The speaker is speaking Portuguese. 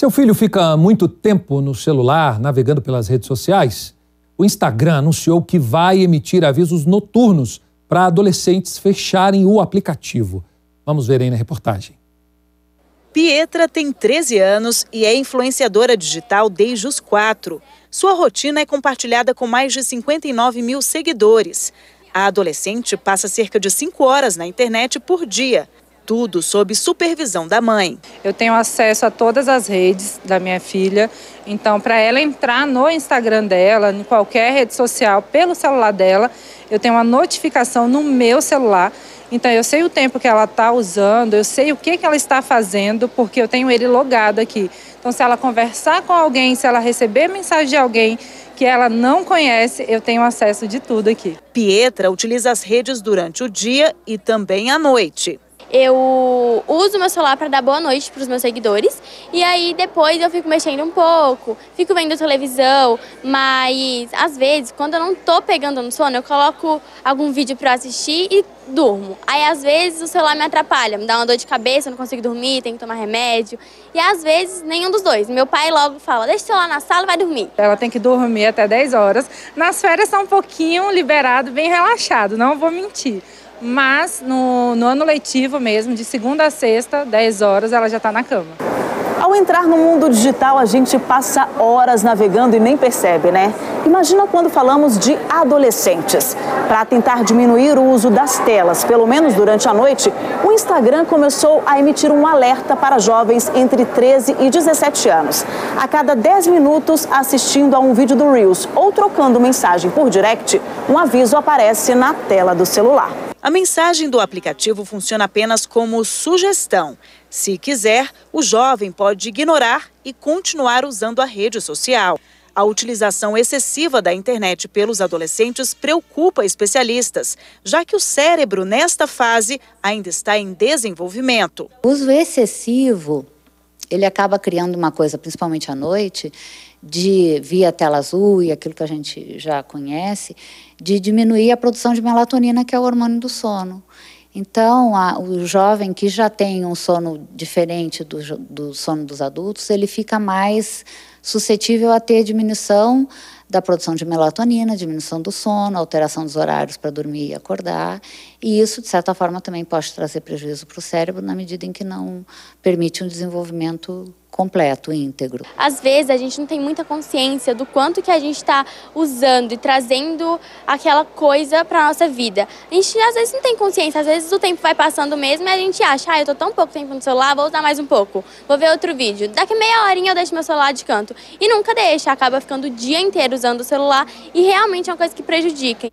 Seu filho fica muito tempo no celular navegando pelas redes sociais? O Instagram anunciou que vai emitir avisos noturnos para adolescentes fecharem o aplicativo. Vamos ver aí na reportagem. Pietra tem 13 anos e é influenciadora digital desde os quatro. Sua rotina é compartilhada com mais de 59 mil seguidores. A adolescente passa cerca de 5 horas na internet por dia tudo sob supervisão da mãe. Eu tenho acesso a todas as redes da minha filha, então para ela entrar no Instagram dela, em qualquer rede social, pelo celular dela, eu tenho uma notificação no meu celular. Então eu sei o tempo que ela está usando, eu sei o que, que ela está fazendo, porque eu tenho ele logado aqui. Então se ela conversar com alguém, se ela receber mensagem de alguém que ela não conhece, eu tenho acesso de tudo aqui. Pietra utiliza as redes durante o dia e também à noite eu uso meu celular para dar boa noite para os meus seguidores e aí depois eu fico mexendo um pouco, fico vendo televisão, mas às vezes quando eu não tô pegando no sono, eu coloco algum vídeo para assistir e durmo. Aí às vezes o celular me atrapalha, me dá uma dor de cabeça, eu não consigo dormir, tenho que tomar remédio. E às vezes nenhum dos dois. Meu pai logo fala: "Deixa o celular na sala, vai dormir". Ela tem que dormir até 10 horas. Nas férias está um pouquinho liberado, bem relaxado, não vou mentir. Mas no, no ano letivo mesmo, de segunda a sexta, 10 horas, ela já está na cama. Ao entrar no mundo digital, a gente passa horas navegando e nem percebe, né? Imagina quando falamos de adolescentes. Para tentar diminuir o uso das telas, pelo menos durante a noite, o Instagram começou a emitir um alerta para jovens entre 13 e 17 anos. A cada 10 minutos, assistindo a um vídeo do Reels ou trocando mensagem por direct, um aviso aparece na tela do celular. A mensagem do aplicativo funciona apenas como sugestão. Se quiser, o jovem pode ignorar e continuar usando a rede social. A utilização excessiva da internet pelos adolescentes preocupa especialistas, já que o cérebro, nesta fase, ainda está em desenvolvimento. O uso excessivo ele acaba criando uma coisa, principalmente à noite, de via tela azul e aquilo que a gente já conhece, de diminuir a produção de melatonina, que é o hormônio do sono. Então, a, o jovem que já tem um sono diferente do, do sono dos adultos, ele fica mais suscetível a ter diminuição da produção de melatonina, diminuição do sono, alteração dos horários para dormir e acordar. E isso, de certa forma, também pode trazer prejuízo para o cérebro na medida em que não permite um desenvolvimento completo, íntegro. Às vezes a gente não tem muita consciência do quanto que a gente está usando e trazendo aquela coisa para nossa vida. A gente às vezes não tem consciência, às vezes o tempo vai passando mesmo e a gente acha, ah, eu tô tão pouco tempo no celular, vou usar mais um pouco, vou ver outro vídeo. Daqui meia horinha eu deixo meu celular de canto. E nunca deixa, acaba ficando o dia inteiro usando o celular e realmente é uma coisa que prejudica.